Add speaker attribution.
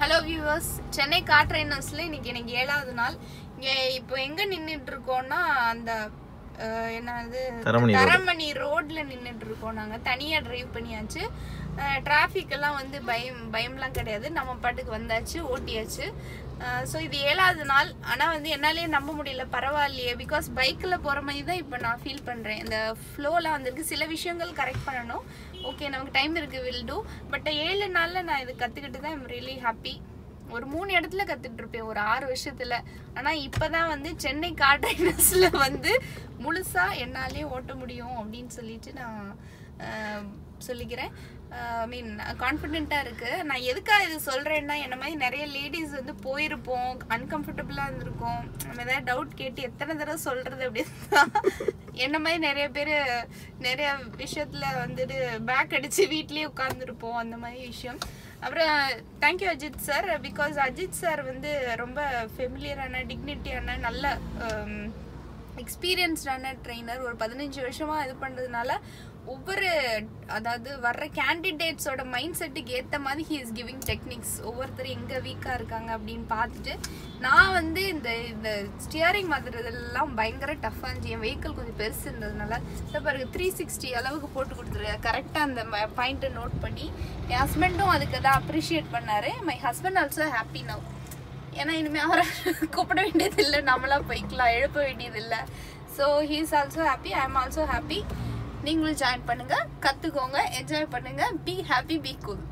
Speaker 1: Hello viewers Chennai car ட்ரைனர்ஸ்ல இன்னைக்கு எனக்கு ஏழாவது நாள். இங்க இப்போ எங்க நின்னுட்டு இருக்கோம்னா அந்த என்னது?
Speaker 2: தரமணி
Speaker 1: ரோட்ல நின்னுட்டு இருக்கோம் நாங்க. தனியா டிரைவ் பண்ணியாச்சு. டிராஃபிக் எல்லாம் வந்து பயம் பயம்லாம் கிடையாது. நம்ம பாட்டுக்கு வந்தாச்சு ஓட்டியாச்சு. ஸோ இது ஏழாவது நாள். ஆனால் வந்து என்னாலேயே நம்ப முடியல. பரவாயில்லையே. பிகாஸ் பைக்கில் போகிற மாதிரி தான் இப்போ நான் ஃபீல் பண்ணுறேன் இந்த ஃப்ளோலாம் வந்திருக்கு. சில விஷயங்கள் கரெக்ட் பண்ணணும். ஓகே நமக்கு டைம் இருக்குது வில் டூ பட் ஏழு நாளில் நான் இது கற்றுக்கிட்டு தான் ஐம் ரியலி ஹாப்பி ஒரு மூணு இடத்துல கத்துட்டு இருப்பேன் ஒரு ஆறு வருஷத்துல. ஆனா இப்பதான் வந்து சென்னை கார் வந்து முழுசா என்னாலே ஓட்ட முடியும் அப்படின்னு சொல்லிட்டு நான் சொல்லிக்கிறேன். ஐ மீன் கான்ஃபிடென்ட்டாக இருக்குது நான் எதுக்காக இது சொல்கிறேன்னா என்ன மாதிரி நிறைய லேடிஸ் வந்து போயிருப்போம் அன்கம்ஃபர்டபுளாக இருந்திருக்கும். நம்ம ஏதாவது டவுட் கேட்டு எத்தனை தடவை சொல்கிறது அப்படின்னு என்ன மாதிரி நிறைய பேர் நிறைய விஷயத்தில் வந்துட்டு பேக் அடித்து வீட்லேயே உட்காந்துருப்போம் அந்த மாதிரி விஷயம். அப்புறம் thank you Ajith sir because Ajith sir வந்து ரொம்ப ஃபெமிலியரான டிக்னிட்டியான நல்ல எக்ஸ்பீரியன்ஸ்டான ட்ரெயினர் ஒரு பதினஞ்சு வருஷமாக இது பண்ணுறதுனால ஒவ்வொரு அதாவது வர்ற கேண்டிடேட்ஸோட மைண்ட் செட்டுக்கு ஏற்ற மாதிரி ஹி இஸ் கிவிங் டெக்னிக்ஸ் ஒவ்வொருத்தர் எங்கே வீக்காக இருக்காங்க அப்படின்னு பார்த்துட்டு நான் வந்து இந்த இந்த ஸ்டியரிங் மாதிரிதெல்லாம் பயங்கர டஃப்பாக இருந்துச்சு. என் வெஹிக்கிள் கொஞ்சம் பெருசு இருந்ததுனால இப்போ பிறகு த்ரீ சிக்ஸ்டி அளவுக்கு போட்டு கொடுத்துரு. கரெக்டாக அந்த பாயிண்ட்டை நோட் பண்ணி என் ஹஸ்பண்டும் அதுக்கு தான் அப்ரிஷியேட் பண்ணார். My husband also happy now ஏன்னா இனிமே அவரை கூப்பிட வேண்டியது இல்லை நம்மளா போய்க்கலாம் எழுப்ப வேண்டியது இல்லை so he is also happy I am also happy நீங்களும் ஜாயின் பண்ணுங்கள் கற்றுக்கோங்க என்ஜாய் பண்ணுங்கள் பி ஹாப்பி பி கூல்